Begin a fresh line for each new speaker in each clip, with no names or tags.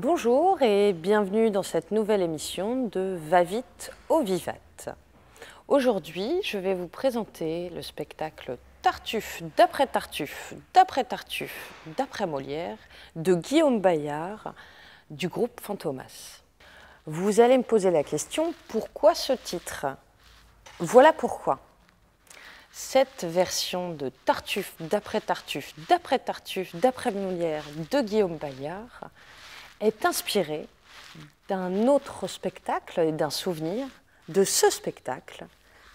Bonjour et bienvenue dans cette nouvelle émission de Va vite au Vivat. Aujourd'hui, je vais vous présenter le spectacle Tartuffe d'après Tartuffe, d'après Tartuffe, d'après Molière de Guillaume Bayard du groupe Fantomas. Vous allez me poser la question pourquoi ce titre? Voilà pourquoi. Cette version de Tartuffe d'après Tartuffe, d'après Tartuffe, d'après Molière de Guillaume Bayard est inspirée d'un autre spectacle et d'un souvenir de ce spectacle,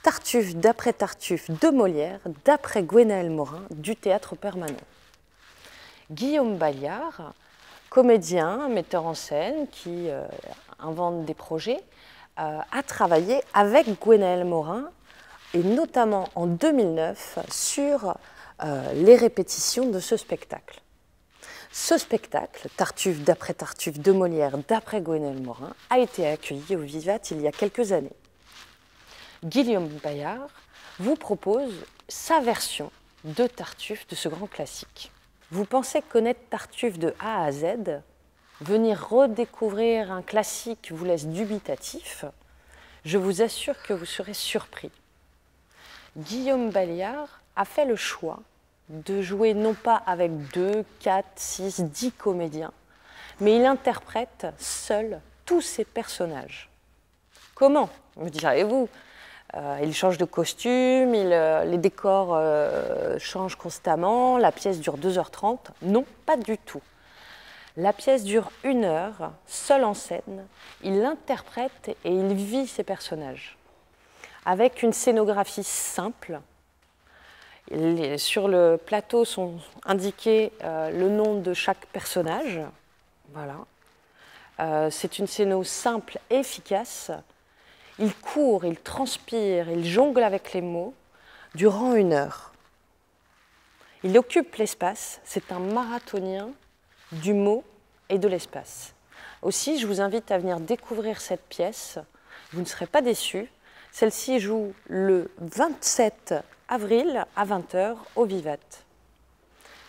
Tartuffe d'après Tartuffe de Molière, d'après Gwenaël Morin du Théâtre Permanent. Guillaume Bayard, comédien, metteur en scène qui euh, invente des projets, euh, a travaillé avec Gwenaël Morin et notamment en 2009 sur euh, les répétitions de ce spectacle. Ce spectacle, Tartuffe d'après Tartuffe de Molière d'après Gwenaël Morin, a été accueilli au Vivat il y a quelques années. Guillaume Bayard vous propose sa version de Tartuffe de ce grand classique. Vous pensez connaître Tartuffe de A à Z Venir redécouvrir un classique vous laisse dubitatif Je vous assure que vous serez surpris. Guillaume Bayard a fait le choix de jouer non pas avec 2, 4, 6, 10 comédiens, mais il interprète seul tous ses personnages. Comment, me direz-vous? Euh, Il change de costume, euh, les décors euh, changent constamment, la pièce dure 2h30. Non, pas du tout. La pièce dure une heure, seul en scène. Il interprète et il vit ses personnages avec une scénographie simple. Sur le plateau sont indiqués euh, le nom de chaque personnage. Voilà. Euh, c'est une scéno simple et efficace. Il court, il transpire, il jongle avec les mots durant une heure. Il occupe l'espace, c'est un marathonien du mot et de l'espace. Aussi, je vous invite à venir découvrir cette pièce. Vous ne serez pas déçus. Celle-ci joue le 27 avril à 20h au Vivat.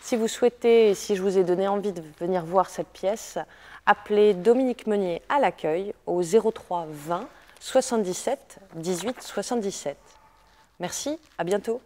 Si vous souhaitez si je vous ai donné envie de venir voir cette pièce, appelez Dominique Meunier à l'accueil au 03 20 77 18 77. Merci, à bientôt.